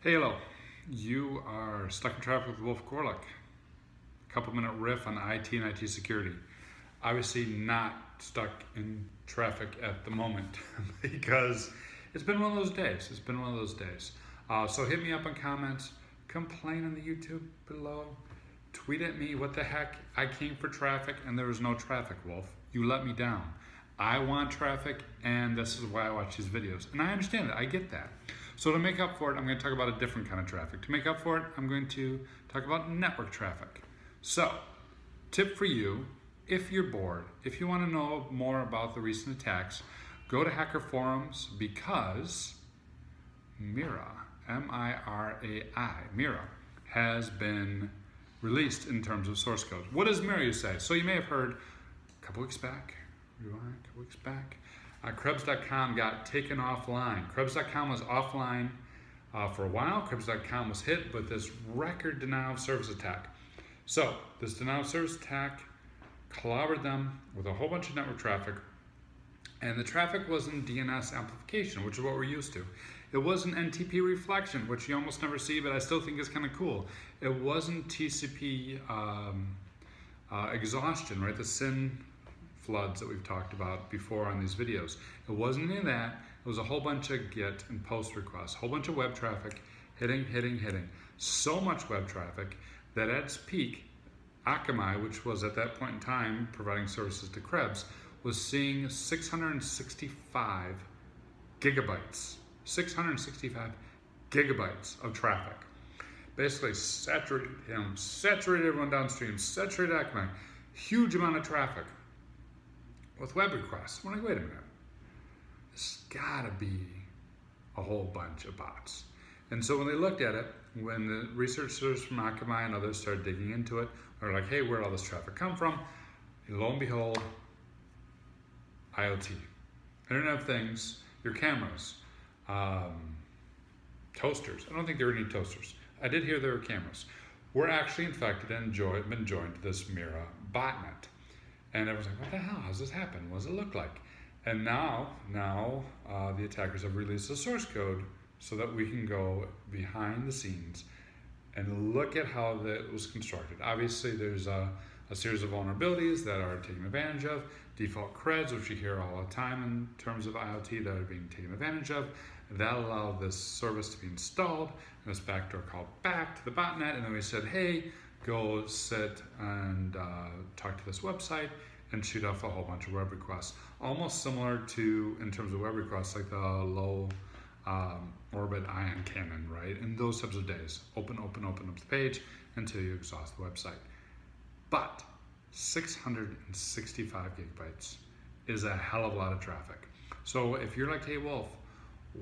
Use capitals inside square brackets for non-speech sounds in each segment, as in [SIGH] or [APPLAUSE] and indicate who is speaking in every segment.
Speaker 1: Hey, hello. You are stuck in traffic with Wolf Goerlich. A couple minute riff on IT and IT security. Obviously, not stuck in traffic at the moment [LAUGHS] because it's been one of those days. It's been one of those days. Uh, so hit me up in comments, complain on the YouTube below, tweet at me what the heck. I came for traffic and there was no traffic, Wolf. You let me down. I want traffic and this is why I watch these videos. And I understand it, I get that. So to make up for it, I'm going to talk about a different kind of traffic. To make up for it, I'm going to talk about network traffic. So, tip for you, if you're bored, if you want to know more about the recent attacks, go to Hacker Forums because Mirai, M-I-R-A-I, Mirai, has been released in terms of source code. What does Mirai say? So you may have heard a couple weeks back, a couple weeks back, uh, Krebs.com got taken offline. Krebs.com was offline uh, for a while. Krebs.com was hit with this record denial of service attack. So this denial of service attack clobbered them with a whole bunch of network traffic. And the traffic wasn't DNS amplification, which is what we're used to. It wasn't NTP reflection, which you almost never see, but I still think is kind of cool. It wasn't TCP um, uh, exhaustion, right? The SYN floods that we've talked about before on these videos. It wasn't any of that. It was a whole bunch of GET and POST requests, a whole bunch of web traffic, hitting, hitting, hitting. So much web traffic that at its peak, Akamai, which was at that point in time providing services to Krebs, was seeing 665 gigabytes, 665 gigabytes of traffic. Basically saturated him, saturated everyone downstream, saturated Akamai, huge amount of traffic with web requests. I'm like, wait a minute. This gotta be a whole bunch of bots. And so when they looked at it, when the researchers from Akamai and others started digging into it, they're like, hey, where'd all this traffic come from? And lo and behold, IoT. Internet of Things, your cameras, um, toasters. I don't think there were any toasters. I did hear there were cameras. We're actually infected and been joined to this Mirai botnet. And everyone's like, what the hell? How's this happen? What does it look like? And now, now uh, the attackers have released the source code so that we can go behind the scenes and look at how that was constructed. Obviously, there's a, a, series of vulnerabilities that are taken advantage of, default creds, which you hear all the time in terms of IoT that are being taken advantage of, that allow this service to be installed, and this backdoor called back to the botnet, and then we said, hey, go sit and uh, talk to this website and shoot off a whole bunch of web requests. Almost similar to, in terms of web requests, like the low um, orbit ion cannon, right? In those types of days, open, open, open up the page until you exhaust the website. But 665 gigabytes is a hell of a lot of traffic. So if you're like, hey Wolf,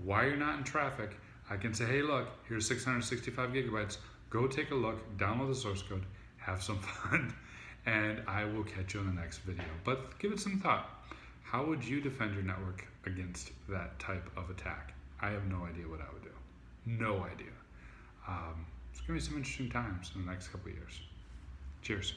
Speaker 1: why you're not in traffic, I can say, hey look, here's 665 gigabytes, Go take a look, download the source code, have some [LAUGHS] fun, and I will catch you in the next video. But give it some thought. How would you defend your network against that type of attack? I have no idea what I would do. No idea. Um, it's going to be some interesting times in the next couple years. Cheers.